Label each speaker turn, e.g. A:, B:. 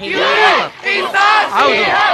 A: Quizás sí. Ah, bueno.